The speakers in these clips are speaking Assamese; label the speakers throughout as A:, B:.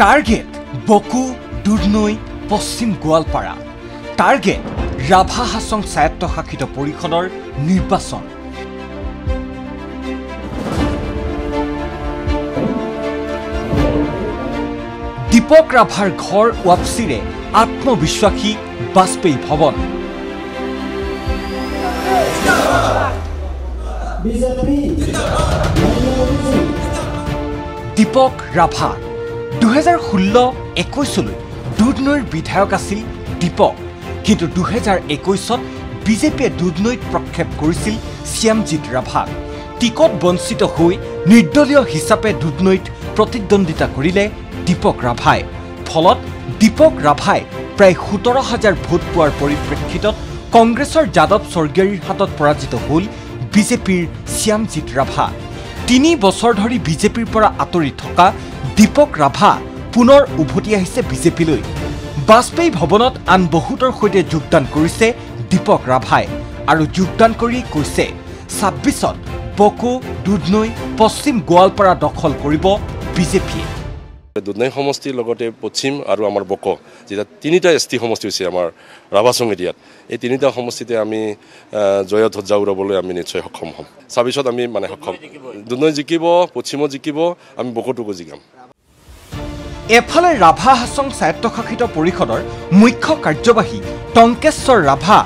A: টাৰ্গেট বকু দুধনৈ পশ্চিম গোৱালপাৰা। টাৰ্গেট ৰাভা হাছং স্বায়ত্তশাসিত পৰিষদৰ নিৰ্বাচন। দীপক ৰাভাৰ ঘৰ ৱাপচিৰে আত্মবিশ্বাসী বাজপেয়ী ভৱন। দীপক ৰাভা দুহেজাৰ ষোল্ল একৈছলৈ দুধনৈৰ বিধায়ক আছিল দীপক। কিন্তু দুহেজাৰ একৈছত বিজেপিয়ে দুধনৈত প্ৰক্ষেপ কৰিছিল শ্যামজিৎ ৰাভাক। টিকট বঞ্চিত হৈ নিৰ্দলীয় হিচাপে দুধনৈত প্ৰতিদ্বন্দ্বিতা কৰিলে দীপক ৰাভাই। ফলত দীপক ৰাভাই প্ৰায় সোতৰ হাজাৰ ভোট পোৱাৰ পৰিপ্ৰেক্ষিতত কংগ্ৰেছৰ যাদৱ স্বৰ্গীয়াৰীৰ হাতত পৰাজিত হ'ল বিজেপিৰ শ্যামজিৎ ৰাভা। তিনি বছৰ ধৰি বিজেপিৰ পৰা আঁতৰি থকা দীপক ৰাভা পুনৰ উভতি আহিছে বিজেপিলৈ। বাজপেয়ী ভৱনত আন বহুতৰ সৈতে যোগদান কৰিছে দীপক ৰাভাই আৰু যোগদান কৰি কৈছে ছাব্বিছত বকো দুধনৈ পশ্চিম গোৱালপাৰা দখল কৰিব বিজেপিয়ে।
B: দুধনৈ সমষ্টিৰ লগতে পশ্চিম আৰু আমাৰ বক যেতিয়া তিনিটা এছ টি সমষ্টি হৈছে আমাৰ ৰাভাচং এৰিয়াত এই তিনিটা সমষ্টিতে আমি জয় ধ্বজা উৰাবলৈ আমি নিশ্চয় সক্ষম হ'ম। ছাব্বিছত আমি মানে সক্ষম। দুধনৈ জিকিব পশ্চিমত জিকিব আমি বকটোকো জিকাম।
A: এফালে ৰাভা হাছং স্বায়ত্তশাসিত পৰিষদৰ মুখ্য কাৰ্যবাহী টংকেশ্বৰ ৰাভা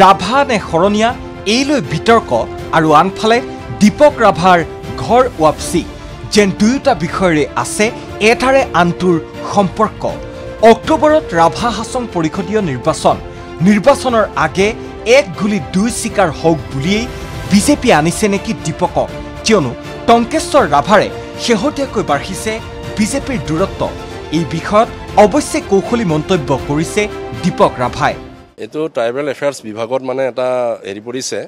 A: ৰাভা নে শৰণীয়া এইলৈ বিতৰ্ক আৰু আনফালে দীপক ৰাভাৰ ঘৰ ৱাপচি যেন দুয়োটা বিষয়ৰে আছে এটাৰে আনটোৰ সম্পৰ্ক। অক্টোবৰত ৰাভা হাছং পৰিষদীয় নিৰ্বাচন নিৰ্বাচনৰ আগে এক গুলী দুই চিকাৰ হওক বুলিয়েই বিজেপিয়ে আনিছে নেকি দীপকক কিয়নো টংকেশ্বৰ ৰাভাৰে শেহতীয়াকৈ বাঢ়িছে বিজেপিৰ দূৰত্ব। এই বিষয়ত অৱশ্যে কৌশলী মন্তব্য কৰিছে দীপক ৰাভাই।
B: এইটো ট্ৰাইবেল এফেয়াৰ্ছ বিভাগত মানে এটা হেৰি পৰিছে।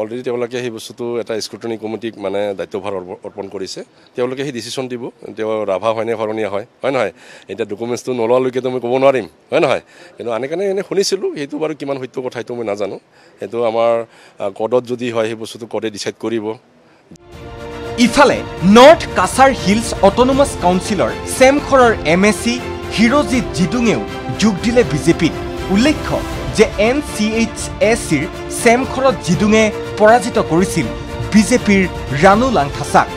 B: অলৰেডি তেওঁলোকে সেই বস্তুটো এটা স্ক্ৰুটনি কমিটিক মানে দায়িত্বভাৰ অৰ্প- অৰ্পণ কৰিছে। তেওঁলোকে সেই ডিচিশ্যন দিব। তেওঁ ৰাভা হয়নে শৰণীয়া হয়? হয় নহয়? এতিয়া ডকুমেণ্টছটো নোলোৱালৈকেতো মই ক'ব নোৱাৰিম। হয় নহয়? কিন্তু আনে কাৰণে এনেই শুনিছিলোঁ সেইটো বাৰু কিমান সত্য কথা সেইটো মই নাজানো। সেইটো আমাৰ কডত যদি হয় সেই বস্তুটো কডে ডিচাইড কৰিব।
A: ইফালে নৰ্থ কাছাৰ হিলছ অট'নমাছ কাউন্সিলৰ চেমখৰৰ এম এ চি হিৰজিৎ জিডুঙেও যোগ দিলে বিজেপিত উল্লেখ্য যে এন চি এইচ এ চিৰ চেমখৰত জিডুঙে পৰাজিত কৰিছিল বিজেপিৰ ৰাণু লাংথাছাক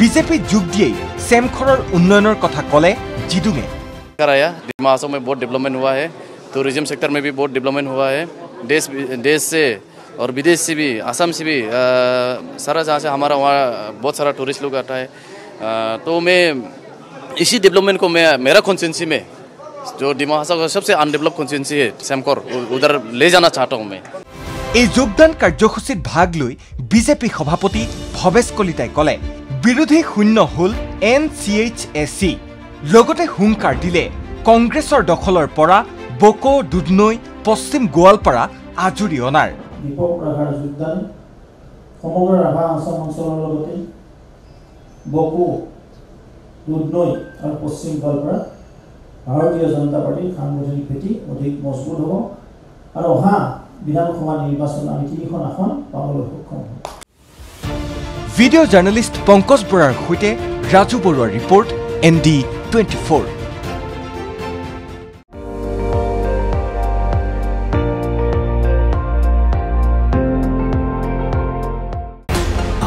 A: বিজেপিত যোগ দিয়েই চেমখৰৰ উন্নয়নৰ কথা ক'লে জিডুঙে
C: कराया दिमा हासों में बहुत डेवलपमेंट हुआ है टूरिज्म सेक्टर में भी बहुत डेवलपमेंट हुआ है देश देश से और विदेश से भी असम से भी अ, सारा जहाँ से हमारा वहाँ बहुत सारा टूरिस्ट लोग आता है अ, तो मैं इसी डेवलपमेंट को मैं मेरा कॉन्स्टेंसी में जो डिमा हासा का सबसे अनडेवलप कॉन्स्टेंसी है सैमकोर उ- उधर ले जाना चाहता हूँ मैं
A: এই যোগদান কাৰ্যসূচীত ভাগ লৈ বিজেপি সভাপতি ভৱেশ কলিতাই ক'লে বিৰোধী শূন্য হ'ল N C H A C লগতে হুংকাৰ দিলে কংগ্ৰেছৰ দখলৰ পৰা বকো দুধনৈ পশ্চিম গোৱালপাৰা আজৰি অনাৰ
D: দীপক ৰাভাৰ যোগদান সমগ্ৰ ৰাভা আঞ্চল অঞ্চলৰ লগতে বকো দুধনৈ আৰু পশ্চিম গোৱালপাৰা ভাৰতীয় জনতা পাৰ্টীৰ সাংগঠনিক ভেটি অধিক মজবুত হ'ব আৰু অহা বিধানসভা নিৰ্বাচন আমি তিনিখন আসন পাবলৈ সক্ষম হ'ম।
A: ভিডিঅ' জাৰ্নেলিষ্ট পংকজ বৰাৰ সৈতে ৰাজু বৰুৱাৰ report N D twenty four.